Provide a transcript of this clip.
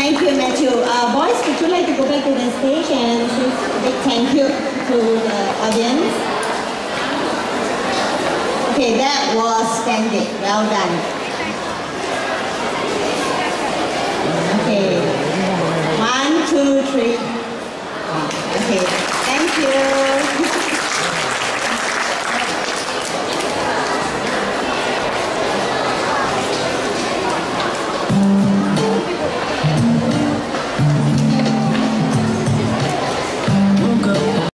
Thank you, Matthew. Uh, boys, would you like to go back to the stage and a big thank you to the audience? Okay, that was splendid. Well done.